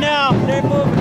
now. They're moving.